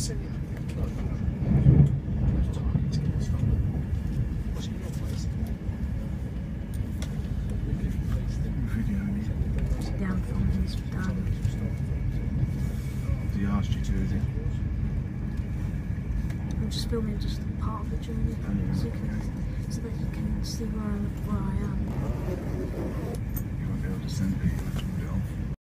Down. He asked you to, is? I'm just filming just part of the journey oh, yeah, so, can, so, that you can see where I, where I am. You won't be able to send people.